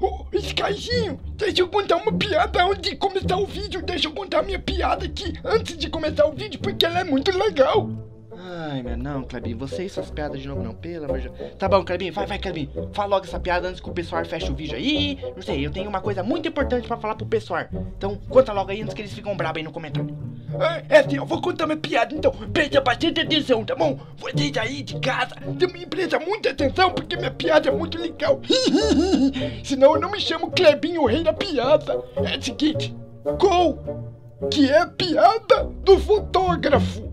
Ô, Skyzinho, deixa eu contar uma piada antes de começar o vídeo. Deixa eu contar minha piada aqui antes de começar o vídeo, porque ela é muito legal. Ai, meu, não, Clebinho, você e suas piadas de novo não, pelo amor de Deus. Tá bom, Clebinho, vai, vai, Clebinho. Fala logo essa piada antes que o pessoal feche o vídeo aí. Não sei, eu tenho uma coisa muito importante pra falar pro pessoal. Então, conta logo aí antes que eles ficam bravos aí no comentário. É, é assim, eu vou contar minha piada, então presta bastante atenção, tá bom? Vocês aí de casa também prestem muita atenção, porque minha piada é muito legal. Senão eu não me chamo Clebinho, o rei da piada. É o seguinte, qual que é piada do fotógrafo?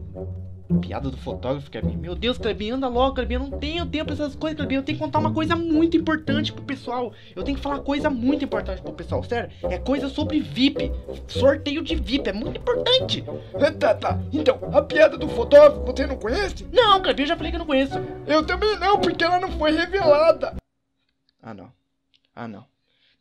Piada do fotógrafo, Clebinho. Meu Deus, Clebinho, anda logo, Clebinho. Eu não tenho tempo pra essas coisas, Clebinho. Eu tenho que contar uma coisa muito importante pro pessoal. Eu tenho que falar coisa muito importante pro pessoal, sério. É coisa sobre VIP. Sorteio de VIP, é muito importante. Ah, Tá, tá. Então, a piada do fotógrafo você não conhece? Não, Clebinho, eu já falei que eu não conheço. Eu também não, porque ela não foi revelada. Ah, não. Ah, não.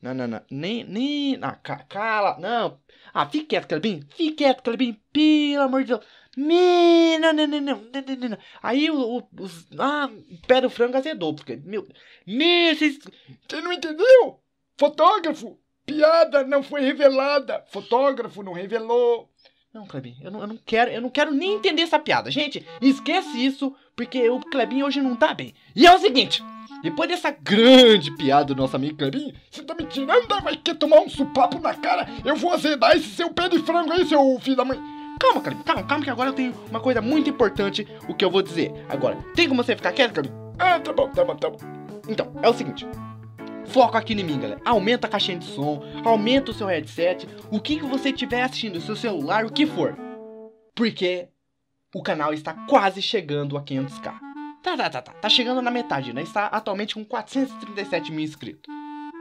Não, não, não. Nem, nem. Ah, ca- cala. Não. Ah, fique quieto, Clebinho. Fique quieto, Clebinho. Pelo amor de Deus. Me... Não, não, não, não, não, não. Aí o, o- os. Ah, pé do frango azedou. Porque, meu. Me. Você não entendeu? Fotógrafo, piada não foi revelada. Fotógrafo não revelou. Não, Clebinho, eu não, eu não quero, eu não quero nem entender essa piada. Gente, esquece isso, porque o Clebinho hoje não tá bem. E é o seguinte, depois dessa grande piada do nosso amigo Clebinho, Você tá me tirando? Vai querer tomar um supapo na cara? Eu vou azedar esse seu pé de frango aí, seu filho da mãe. Calma, Clebinho, calma, calma, que agora eu tenho uma coisa muito importante, o que eu vou dizer. Agora, tem como você ficar quieto, Clebinho? Ah, tá bom, tá bom, tá bom. Então, é o seguinte. Foco aqui em mim, galera. Aumenta a caixinha de som, aumenta o seu headset, o que, que você estiver assistindo, o seu celular, o que for. Porque o canal está quase chegando a 500k. Tá, tá, tá, tá. Tá chegando na metade, né? Está atualmente com 437 mil inscritos.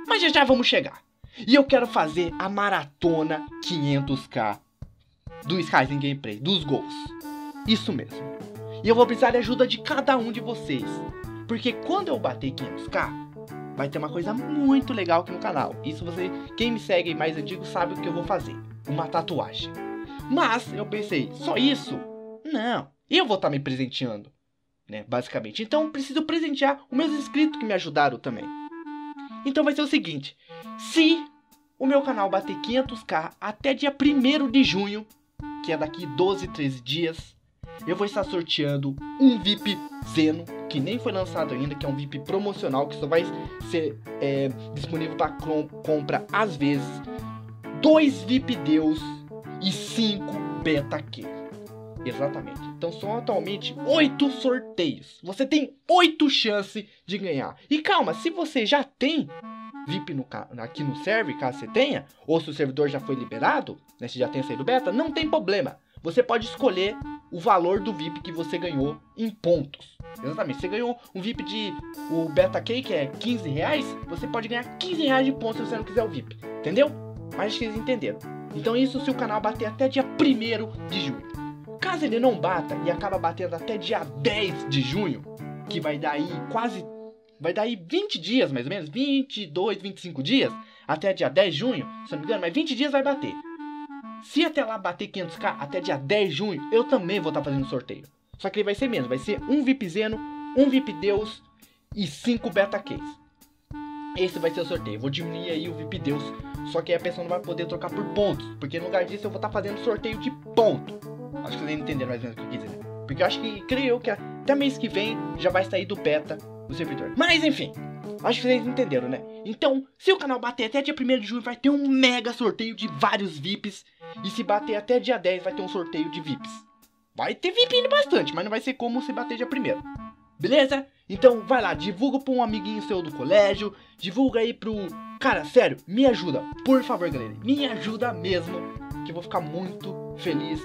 Mas já já vamos chegar. E eu quero fazer a maratona 500k do Skyrim Gameplay, dos gols. Isso mesmo. E eu vou precisar da ajuda de cada um de vocês. Porque quando eu bater 500k, vai ter uma coisa muito legal aqui no canal. Isso você, quem me segue mais antigo sabe o que eu vou fazer. Uma tatuagem. Mas eu pensei, só isso? Não. Eu vou estar me presenteando, né? Basicamente. Então preciso presentear os meus inscritos que me ajudaram também. Então vai ser o seguinte: se o meu canal bater 500k até dia 1 de junho, que é daqui 12, 13 dias, eu vou estar sorteando um VIP Zeno, que nem foi lançado ainda, que é um VIP promocional, que só vai ser é, disponível para compra às vezes. Dois VIP Deus e cinco Beta Q. Exatamente. Então são atualmente oito sorteios. Você tem oito chances de ganhar. E calma, se você já tem VIP no, aqui no server, caso você tenha, ou se o servidor já foi liberado, né, se já tem saído beta, não tem problema. Você pode escolher o valor do VIP que você ganhou em pontos. Exatamente. Você ganhou um VIP de o Beta K, que é 15 reais, você pode ganhar 15 reais de pontos se você não quiser o VIP. Entendeu? Mas acho que vocês entenderam. Então isso se o canal bater até dia 1 de junho. Caso ele não bata e acaba batendo até dia 10 de junho, que vai dar aí quase. Vai dar aí 20 dias mais ou menos, 22, 25 dias, até dia 10 de junho, se não me engano, mas 20 dias vai bater. Se até lá bater 500k até dia 10 de junho, eu também vou estar fazendo sorteio. Só que ele vai ser menos, vai ser um VIP Zeno, um VIP Deus e 5 Beta Keys. Esse vai ser o sorteio. Vou diminuir aí o VIP Deus. Só que aí a pessoa não vai poder trocar por pontos. Porque no lugar disso eu vou estar fazendo sorteio de ponto. Acho que vocês entenderam mais ou menos o que eu quis dizer. Porque eu acho que, creio eu, que até mês que vem já vai sair do beta servidor. Mas enfim, acho que vocês entenderam, né? Então, se o canal bater até dia 1 de junho, vai ter um mega sorteio de vários VIPs. E se bater até dia 10, vai ter um sorteio de VIPs. Vai ter VIP indo bastante, mas não vai ser como se bater dia 1 Beleza? Então vai lá, divulga pra um amiguinho seu do colégio, divulga aí pro. Cara, sério, me ajuda, por favor, galera. Me ajuda mesmo, que eu vou ficar muito feliz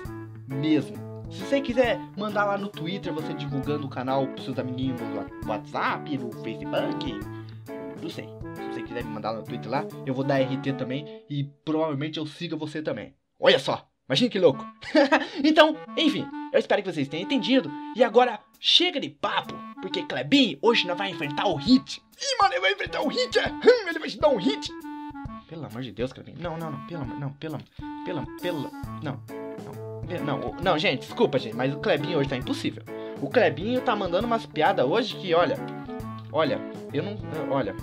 mesmo. Se você quiser mandar lá no Twitter, você divulgando o canal pros seus amiguinhos no WhatsApp, no Facebook, não sei. Se você quiser me mandar no Twitter lá, eu vou dar RT também e provavelmente eu siga você também. Olha só, imagina que louco. então, enfim, eu espero que vocês tenham entendido. E agora, chega de papo, porque Klebin hoje nós vai enfrentar o Hit. Ih, mano, ele vai enfrentar um hit, é? Hum, ele vai te dar um hit. Pelo amor de Deus, Klebin. Não, não, não, pelo amor, não, pelo, pelo, pelo, não, não, pe- não, não, gente, desculpa, gente, mas o Klebinho hoje tá impossível. O Klebinho tá mandando umas piadas hoje que, olha, olha, eu não, olha,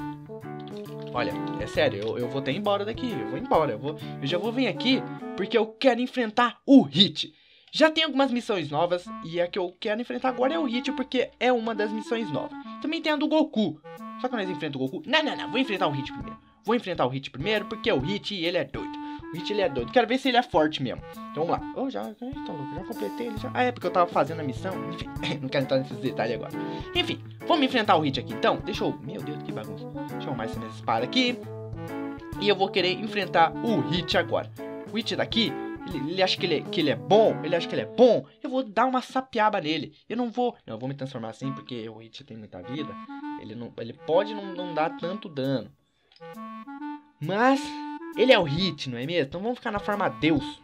Olha, é sério, eu, eu vou ter embora daqui. Eu vou embora. Eu, vou, eu já vou vir aqui porque eu quero enfrentar o Hit. Já tem algumas missões novas e a que eu quero enfrentar agora é o Hit porque é uma das missões novas. Também tem a do Goku. Só que nós enfrentamos o Goku. Não, não, não. Vou enfrentar o Hit primeiro. Vou enfrentar o Hit primeiro porque o Hit ele é doido. O Hit ele é doido. Quero ver se ele é forte mesmo. Então vamos lá. Oh, já, então, já completei ele já. Ah, é porque eu tava fazendo a missão. Enfim, não quero entrar nesses detalhes agora. Enfim, vamos enfrentar o Hit aqui então. Deixa eu. Meu Deus, que bagunça. Deixa eu arrumar essa minha espada aqui. E eu vou querer enfrentar o Hit agora. O Hit daqui, ele, ele, acha que ele, é, que ele é bom, ele acha que ele é bom, eu vou dar uma sapiaba nele. Eu não vou. Não, eu vou me transformar assim porque o Hit tem muita vida. Ele, não, ele pode não, não dar tanto dano. Mas ele é o Hit, não é mesmo? Então vamos ficar na forma Deus.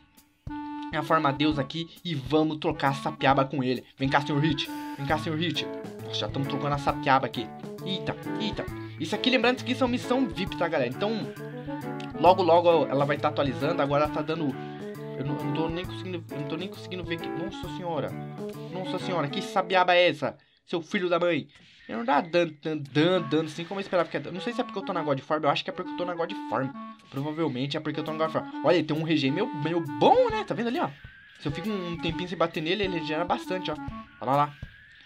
Na forma Deus aqui e vamos trocar a sapiaba com ele. Vem cá, senhor Hit. Vem cá, senhor Hit. Nossa, já estamos trocando a sapiaba aqui. Eita, eita. Isso aqui, lembrando que são missão VIP, tá, galera? Então, logo, logo ela vai estar tá atualizando. Agora ela tá dando... Eu não, eu não tô nem conseguindo... Eu não tô nem conseguindo ver que... Nossa senhora. Nossa senhora, que sabiaba é essa? Seu filho da mãe. Eu não dá dano, dano, dano, dano, assim como eu esperava que ia Não sei se é porque eu tô na God Form, eu acho que é porque eu tô na God Form. Provavelmente é porque eu tô na God Form. Olha, ele tem um regen meio, meio bom, né? Tá vendo ali, ó? Se eu fico um tempinho sem bater nele, ele regenera bastante, ó. Olha lá.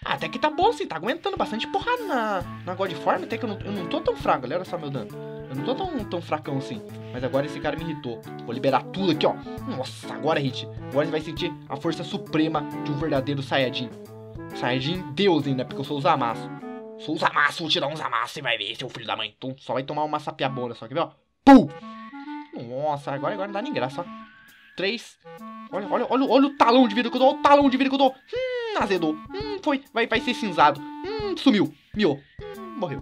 Ah, até que tá bom, sim. Tá aguentando bastante porrada na, na God Form. Até que eu não, eu não tô tão fraco, galera. Olha só meu dano. Eu não tô tão, tão fracão assim. Mas agora esse cara me irritou. Vou liberar tudo aqui, ó. Nossa, agora, Hit. Agora ele vai sentir a força suprema de um verdadeiro Saiyajin. Saiyajin Deus ainda, porque eu sou o Zamasu. Sou o Zamasu, vou te dar um Zamasu, você vai ver, seu filho da mãe. Tu só vai tomar uma sapiabona só, quer ver, ó? Pum! Nossa, agora, agora não dá nem graça, ó. Três. Olha, olha, olha, olha o talão de vida que eu dou, olha o talão de vida que eu dou. Hum, azedou. Hum, foi, vai, vai ser cinzado. Hum, sumiu, miou. Hum, morreu.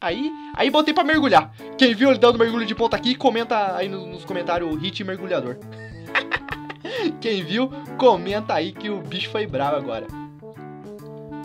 Aí, aí botei pra mergulhar. Quem viu ele dando mergulho de ponta aqui, comenta aí nos, nos comentários hit mergulhador. Quem viu, comenta aí que o bicho foi bravo agora.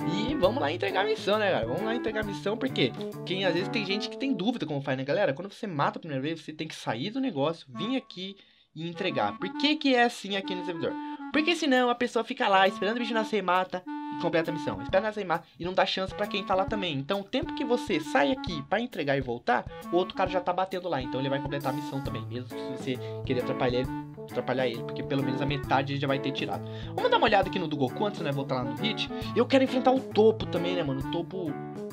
E vamos lá entregar a missão, né, galera? Vamos lá entregar a missão, porque quem às vezes tem gente que tem dúvida como faz, né, galera? Quando você mata a primeira vez, você tem que sair do negócio, vir aqui e entregar. Por que, que é assim aqui no servidor? Porque senão a pessoa fica lá esperando o bicho nascer e mata e completa a missão. Espera nascer e mata e não dá chance para quem tá lá também. Então, o tempo que você sai aqui para entregar e voltar, o outro cara já tá batendo lá. Então, ele vai completar a missão também, mesmo se você querer atrapalhar ele, atrapalhar ele, porque pelo menos a metade ele já vai ter tirado. Vamos dar uma olhada aqui no do Goku antes, né? Voltar lá no hit. Eu quero enfrentar o topo também, né, mano? O topo.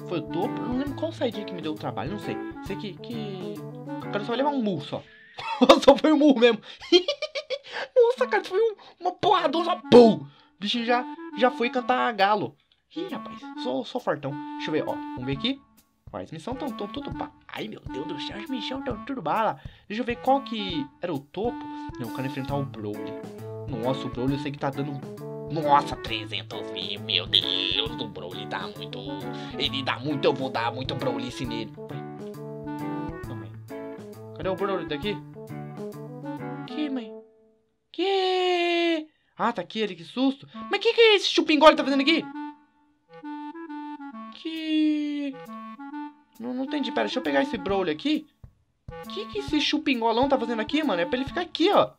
Foi o topo? Eu não lembro qual saída que me deu o trabalho, não sei. Sei que. que... O cara só vai levar um murro só. só foi um murro mesmo. Nossa, cara, foi um, uma porradona. Pum! O bicho já, já foi cantar galo. Ih, rapaz, sou, sou fortão. Deixa eu ver, ó. Vamos ver aqui. Ó, as missões estão tão, tudo pá. Ai, meu Deus do céu, as missões estão tudo bala. Deixa eu ver qual que era o topo. Não, eu quero enfrentar o Broly. Nossa, o Broly eu sei que tá dando... Nossa, 300 mil, meu Deus, o Broly dá muito... Ele dá muito, eu vou dar muito Broly nele. Mãe. Cadê o Broly daqui? Que, mãe? Que? Ah, tá aqui ele, que susto. Mas que que esse chupingole tá fazendo aqui? Que... Não, não entendi. Pera, deixa eu pegar esse Broly aqui. Que que esse chupingolão tá fazendo aqui, mano? É pra ele ficar aqui, ó.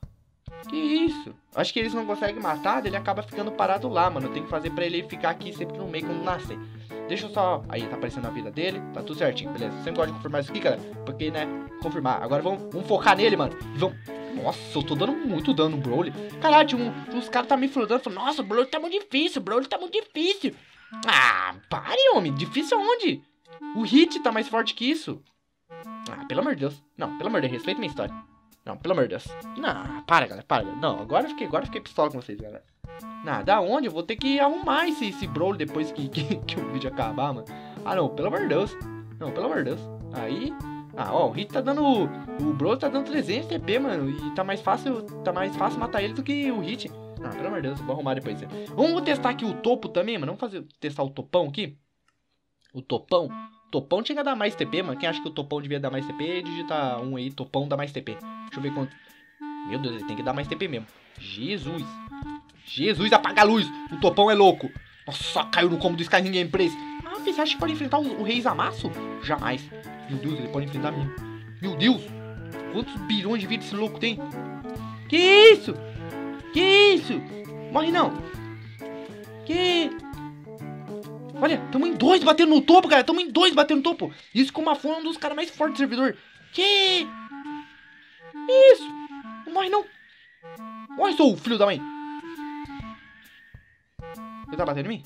Que isso? Acho que eles não conseguem matar, ele acaba ficando parado lá, mano. Tenho que fazer pra ele ficar aqui sempre no meio quando nascer. Deixa eu só... Aí, tá aparecendo a vida dele. Tá tudo certinho, beleza. Sempre gosto de confirmar isso aqui, galera. Porque, né, confirmar. Agora vamos, vamos focar nele, mano. Vamos... Nossa, eu tô dando muito dano no Broly. Caralho, tinha um, uns caras tá me fludando. Falando, nossa, o Broly tá muito difícil, o Broly tá muito difícil. Ah, pare, homem. Difícil aonde? O Hit tá mais forte que isso. Ah, pelo amor de Deus. Não, pelo amor de Deus, respeita minha história. Não, pelo amor de Deus. Não, para, galera, para. Não, agora eu fiquei, agora eu fiquei pistola com vocês, galera. Não, da onde? Eu vou ter que arrumar esse, esse Broly depois que, que, que o vídeo acabar, mano. Ah, não, pelo amor de Deus. Não, pelo amor de Deus. Aí... Ah, ó, o Hit tá dando... O Broly tá dando 300 TP, mano. E tá mais fácil... Tá mais fácil matar ele do que o Hit. Ah, pelo amor de Deus, vou arrumar depois. Vamos testar aqui o topo também, mano. Vamos fazer, testar o topão aqui. O topão. Topão tinha que dar mais TP, mano. Quem acha que o topão devia dar mais TP, digita um aí, topão dá mais TP. Deixa eu ver quanto. Meu Deus, ele tem que dar mais TP mesmo. Jesus. Jesus, apaga a luz. O topão é louco. Nossa, caiu no combo do Sky Ninguém Place. Ah, você acha que pode enfrentar o, o Rei Zamasu? Jamais. Meu Deus, ele pode enfrentar mim. Meu Deus. Quantos bilhões de vida esse louco tem? Que isso? Que isso? Morre não. Que... Olha, tamo em dois batendo no topo, cara. Tamo em dois batendo no topo. Isso com uma fome é um dos caras mais fortes do servidor. Que? Isso. Não morre, não. Olha só, filho da mãe. Ele tá batendo em mim?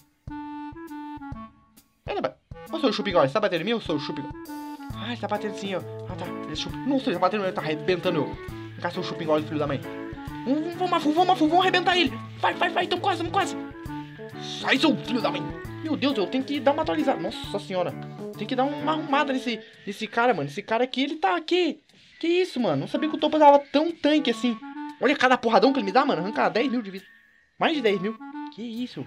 Ele tá Olha o chupigol. Você tá batendo em mim ou sou o chupigol? Ah, ele tá batendo sim, ó. Ah, tá. Ele chup... Nossa, ele tá batendo, ele tá arrebentando eu. Vem cá, seu chupigol, filho da mãe. Vamos, vamos, vamos, vamos, vamos arrebentar ele. Vai, vai, vai. Tamo quase, tamo quase. Sai, seu filho da mãe. Meu Deus, eu tenho que dar uma atualizada. Nossa senhora. Tem que dar uma arrumada nesse, nesse cara, mano. Esse cara aqui, ele tá aqui. Que isso, mano? Não sabia que o topo tava tão tanque assim. Olha cada porradão que ele me dá, mano. Arranca 10 mil de vida. Mais de 10 mil. Que isso?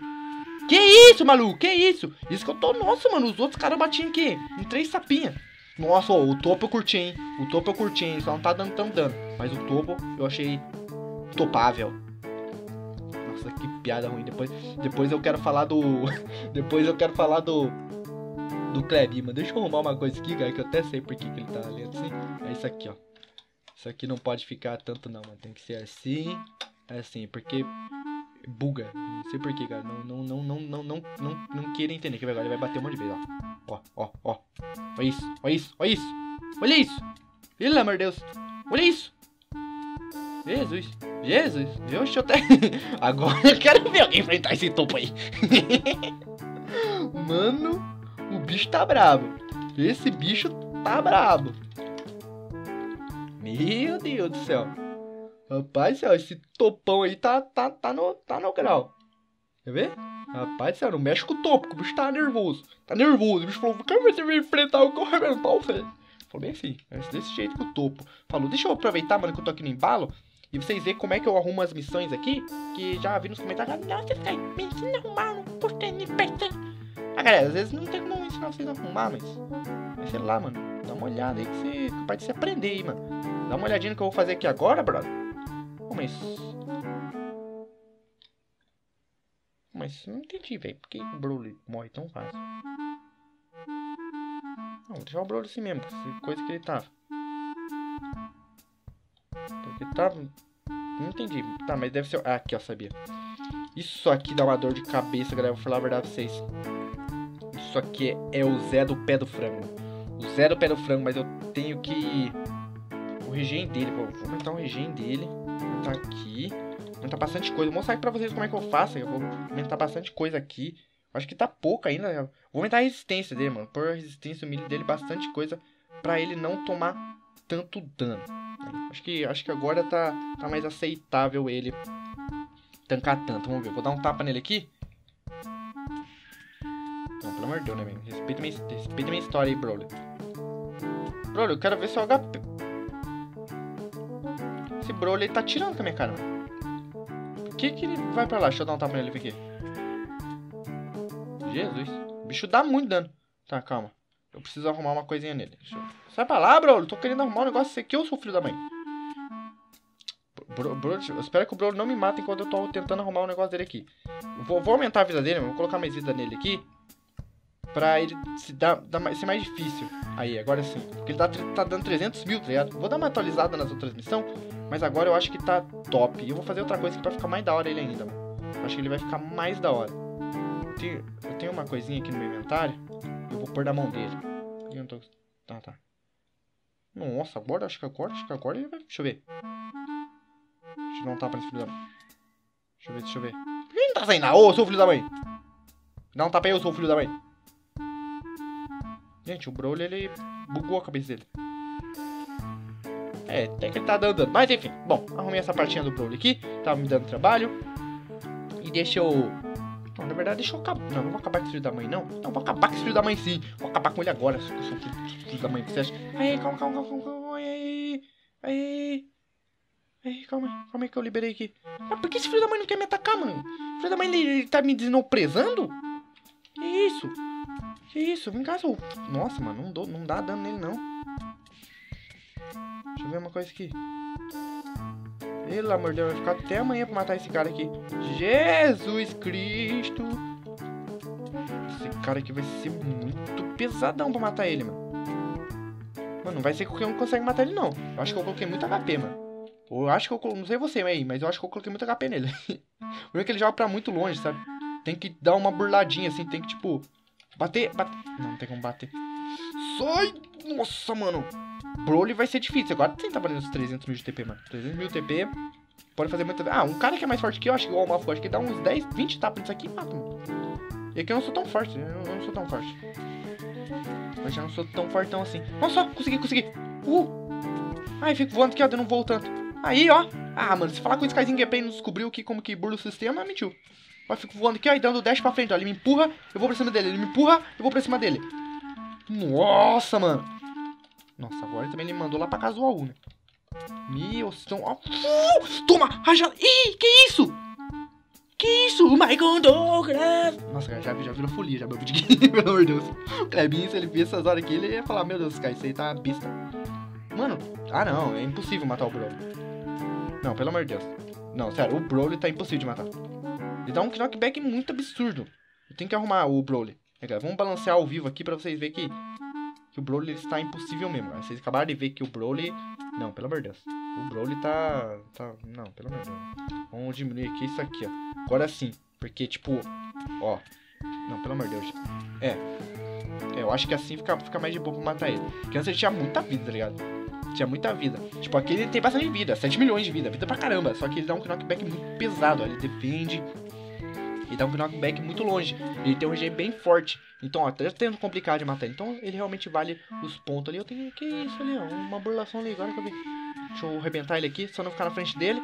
Que isso, maluco? Que isso? Isso que eu tô... Nossa, mano. Os outros caras batiam aqui. Em três sapinhas. Nossa, ó, o topo eu curti, hein? O topo eu curti, hein? Só não tá dando tão dano. Mas o topo eu achei topável. Piada ruim. Depois, depois eu quero falar do... depois eu quero falar do... Do Klebin, mano. Deixa eu arrumar uma coisa aqui, cara, que eu até sei por que, que ele tá ali assim. É isso aqui, ó. Isso aqui não pode ficar tanto não, mano. Tem que ser assim, assim, porque buga. Não sei porquê, cara. Não, não, não, não, não, não, não, não queira entender. Que agora ele vai bater um monte de vezes, ó. Ó, ó, ó. Olha isso, olha isso, olha isso. Olha isso. Pelo amor de Deus. Olha isso. Jesus. Jesus. Deixa eu até... Agora eu quero ver alguém enfrentar esse topo aí. Mano, o bicho tá brabo. Esse bicho tá brabo. Meu Deus do céu. Rapaz, céu, esse topão aí tá, tá, tá, no, tá no grau. Quer ver? Rapaz, céu, não mexe com o topo, que o bicho tá nervoso. Tá nervoso. O bicho falou, ver você vai enfrentar o arrebentar você. Falou bem assim, desse jeito que o topo. Falou, deixa eu aproveitar, mano, que eu tô aqui no embalo. E vocês verem como é que eu arrumo as missões aqui. Que já vi nos comentários. Nossa, cara, me ensina a arrumar posto NPC. Ah, galera, às vezes não tem como ensinar vocês a arrumar, mas... Mas sei lá, mano. Dá uma olhada aí que você... Capaz de você aprender aí, mano. Dá uma olhadinha no que eu vou fazer aqui agora, brother. Mas... Mas não entendi, velho. Por que o Broly morre tão fácil? Não, vou deixar o Broly assim mesmo. Coisa que ele tava. Porque tava... Não entendi. Tá, mas deve ser... Ah, aqui, ó, sabia. Isso aqui dá uma dor de cabeça, galera. Vou falar a verdade pra vocês. Isso aqui é, o Zé do pé do frango. O Zé do pé do frango, mas eu tenho que... O regen dele, vou aumentar o regen dele. Aumentar aqui. Aumentar bastante coisa. Vou mostrar aqui pra vocês como é que eu faço. Eu vou aumentar bastante coisa aqui. Acho que tá pouco ainda. Vou aumentar a resistência dele, mano. Por resistência, o milho dele, bastante coisa. Pra ele não tomar tanto dano. Acho que, acho que agora tá, tá mais aceitável ele tancar tanto. Vamos ver. Vou dar um tapa nele aqui. Não, pelo amor de Deus, né, velho? Respeita minha, respeita minha história aí, Broly. Broly, eu quero ver seu HP. Esse Broly tá tirando com a minha cara, mano. Por que que ele vai pra lá? Deixa eu dar um tapa nele aqui. Jesus. O bicho dá muito dano. Tá, calma. Eu preciso arrumar uma coisinha nele. Eu... Sai pra lá, Broly. Tô querendo arrumar um negócio aqui. Eu sou filho da mãe. Bro, bro, eu espero que o Broly não me mate enquanto eu tô tentando arrumar um negócio dele aqui. Vou, vou, aumentar a vida dele, vou colocar mais vida nele aqui. Pra ele se dar, dar, ser mais difícil. Aí, agora sim. Porque ele tá, tá dando 300 mil, tá ligado? Vou dar uma atualizada nas outras missões. Mas agora eu acho que tá top. E eu vou fazer outra coisa aqui pra ficar mais da hora ele ainda. Acho que ele vai ficar mais da hora. Eu tenho, eu tenho uma coisinha aqui no meu inventário. Eu pôr da mão dele. Eu não tô... Tá, tá. Nossa, agora, acho que agora, acho que vai... Deixa eu ver. Deixa eu dar um tapa nesse filho da mãe. Deixa eu ver, deixa eu ver. Por que ele não tá saindo? Ô, seu filho da mãe. Dá um tapa aí, eu sou o filho da mãe. Gente, o Broly, ele bugou a cabeça dele. É, até que ele tá dando dano. Mas enfim, bom, arrumei essa partinha do Broly aqui. Tava me dando trabalho. E deixa eu... Não, na verdade, deixa eu acabar... Não, não vou acabar com esse filho da mãe, não. Não, vou acabar com esse filho da mãe, sim. Vou acabar com ele agora. Sou filho, filho da mãe, você acha? Aí, calma, calma, calma, calma. Aí, aí. Aí, calma aí. Calma aí que eu liberei aqui. Mas por que esse filho da mãe não quer me atacar, mano? O filho da mãe, ele, ele tá me desnoprezando? Que isso? Que isso? Vem cá, seu... Nossa, mano, não, dou, não dá dano nele, não. Deixa eu ver uma coisa aqui. Pelo amor de Deus, vai ficar até amanhã pra matar esse cara aqui. Jesus Cristo. Esse cara aqui vai ser muito pesadão pra matar ele, mano. Mano, não vai ser qualquer um que consegue matar ele, não. Eu acho que eu coloquei muito HP, mano. Eu acho que eu... Não sei você aí, mas eu acho que eu coloquei muito HP nele. Porque ele joga pra muito longe, sabe? Tem que dar uma burladinha, assim. Tem que, tipo Bater, bater. Não, não tem como bater. Sai! Nossa, mano. Broly vai ser difícil. Agora tem que tá valendo os 300 mil de TP, mano. 300 mil TP. Pode fazer muita. Ah, um cara que é mais forte que eu, acho que o Malfoy, acho que dá uns 10, 20 tapas nisso aqui e mata, mano. E aqui eu não sou tão forte, eu não sou tão forte. Eu já não sou tão fortão assim. Nossa, consegui, consegui. Uh! Ai, fico voando aqui, ó, dando um voo tanto. Aí, ó. Ah, mano, se falar com o Skyzinho Gameplay não descobriu que como que burla o sistema, mentiu. Ó, fico voando aqui, ó, e dando dash pra frente, ó. Ele me empurra, eu vou pra cima dele. Ele me empurra, eu vou pra cima dele. Nossa, mano. Nossa, agora também ele mandou lá pra casa do AU, né? Ó. Uh, toma! Raja... Ih, que isso? Que isso? O Michael Douglas! Nossa, cara, já, já virou folia, já meu aqui, pelo amor de Deus. O Klebinho, se ele visse essas horas aqui, ele ia falar, meu Deus, cara, isso aí tá besta. Mano, ah não, é impossível matar o Broly. Não, pelo amor de Deus. Não, sério, o Broly tá impossível de matar. Ele dá um knockback muito absurdo. Eu tenho que arrumar o Broly. É, galera, vamos balancear ao vivo aqui pra vocês verem que, que o Broly está impossível mesmo. Vocês acabaram de ver que o Broly... Não, pelo amor de Deus. O Broly tá... tá... Não, pelo amor de Deus. Vamos diminuir aqui isso aqui, ó. Agora sim. Porque, tipo... Ó. Não, pelo amor de Deus. É. é eu acho que assim fica, fica mais de boa pra matar ele. Porque antes ele tinha muita vida, tá ligado? Tinha muita vida. Tipo, aqui ele tem bastante vida. 7 milhões de vida. Vida pra caramba. Só que ele dá um knockback muito pesado. Ó. Ele defende ele dá um knockback muito longe. Ele tem um RG bem forte. Então, ó, tá tendo complicado de matar. Então, ele realmente vale os pontos ali. Eu tenho. Que isso ali, ó? Uma burlação ali. Agora que eu vi. Deixa eu arrebentar ele aqui. Só não ficar na frente dele.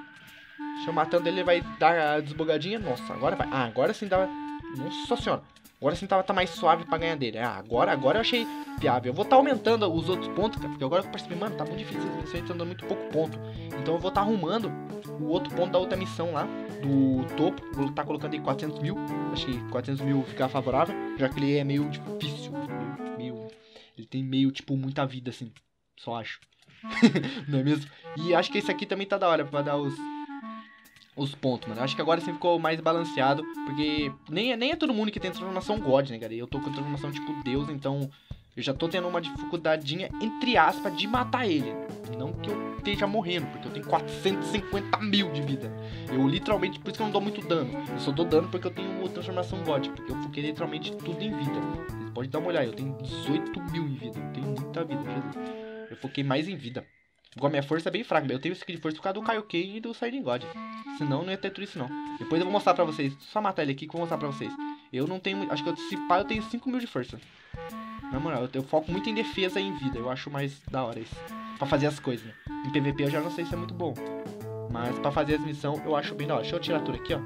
Deixa eu matando ele. Ele vai dar a desbugadinha. Nossa, agora vai. Ah, agora sim dá. Nossa senhora. Agora sim tava tá mais suave pra ganhar dele. Ah, agora, agora eu achei viável. Eu vou estar tá aumentando os outros pontos, cara, porque agora eu percebi, mano, tá muito difícil. Aí tá dando muito pouco ponto. Então eu vou estar tá arrumando o outro ponto da outra missão lá, do topo. Vou estar tá colocando aí 400 mil. Acho que 400 mil ficar favorável, já que ele é meio difícil. Meio, meio, ele tem meio, tipo, muita vida, assim. Só acho. Não é mesmo? E acho que esse aqui também tá da hora pra dar os os pontos, mano. Acho que agora sim ficou mais balanceado, porque nem, é, nem é todo mundo que tem transformação God, né, cara? Eu tô com transformação tipo Deus, então eu já tô tendo uma dificuldadinha, entre aspas, de matar ele. Não que eu esteja morrendo, porque eu tenho 450 mil de vida. Eu literalmente, por isso que eu não dou muito dano. Eu só dou dano porque eu tenho transformação God, porque eu foquei literalmente tudo em vida. Vocês podem dar uma olhada, eu tenho 18 mil em vida, eu tenho muita vida, Jesus. Eu foquei mais em vida. Igual a minha força é bem fraca, eu tenho esse aqui de força por causa do Kaioken e do Siding God. Senão não ia ter tudo isso não. Depois eu vou mostrar pra vocês. Só matar ele aqui que eu vou mostrar pra vocês. Eu não tenho. Acho que eu, se pá, eu tenho 5 mil de força. Na moral, eu, eu, foco muito em defesa e em vida. Eu acho mais da hora isso. Pra fazer as coisas, né? Em PVP eu já não sei se é muito bom. Mas pra fazer as missões eu acho bem da hora. Deixa eu tirar tudo aqui, ó.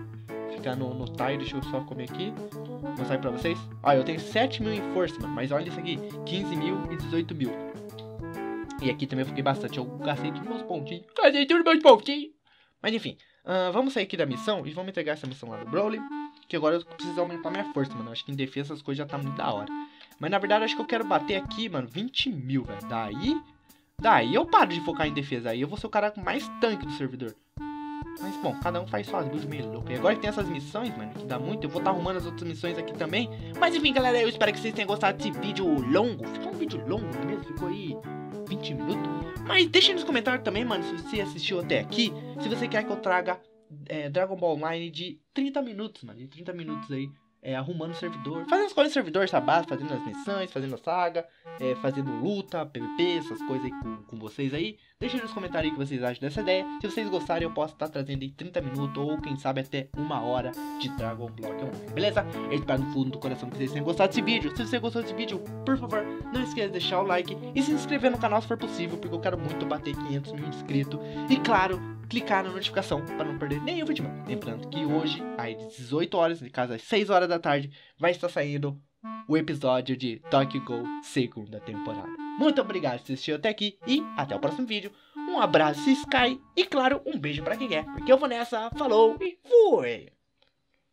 Ficar no, no tile, deixa eu só comer aqui. Mostrar pra vocês. Ó, eu tenho 7 mil em força, mano. Mas olha isso aqui: 15 mil e 18 mil. E aqui também eu fiquei bastante. Eu gastei todos meus pontinhos. Gastei todos meus pontinhos. Mas enfim, uh, vamos sair aqui da missão e vamos entregar essa missão lá do Broly. Que agora eu preciso aumentar minha força, mano. Acho que em defesa as coisas já tá muito da hora. Mas na verdade acho que eu quero bater aqui, mano, 20 mil, velho. Daí. Daí eu paro de focar em defesa. Aí eu vou ser o cara mais tanque do servidor. Mas bom, cada um faz suas builds meio louco. E agora que tem essas missões, mano, que dá muito, eu vou estar tá arrumando as outras missões aqui também. Mas enfim, galera, eu espero que vocês tenham gostado desse vídeo longo. Ficou um vídeo longo mesmo, ficou aí 20 minutos. Mas deixa nos comentários também, mano, se você assistiu até aqui, se você quer que eu traga é, Dragon Ball Online de 30 minutos, mano, de 30 minutos aí é, arrumando servidor, fazendo as coisas no servidor, sabe? Fazendo as missões, fazendo a saga, é, fazendo luta, PVP, essas coisas aí com, com vocês aí. Deixem nos comentários o que vocês acham dessa ideia. Se vocês gostarem, eu posso estar trazendo aí 30 minutos ou quem sabe até uma hora de Dragon Block Online, beleza? Eu espero no fundo do coração que vocês tenham gostado desse vídeo. Se você gostou desse vídeo, por favor, não esqueça de deixar o like e se inscrever no canal se for possível, porque eu quero muito bater 500 mil inscritos. E claro, clicar na notificação para não perder nenhum vídeo. Lembrando que hoje, às 18 horas, no caso às 6 horas da tarde, vai estar saindo o episódio de Tokyo Go segunda temporada. Muito obrigado por assistir até aqui e até o próximo vídeo. Um abraço Sky e claro, um beijo para quem quer, porque eu vou nessa. Falou e fui!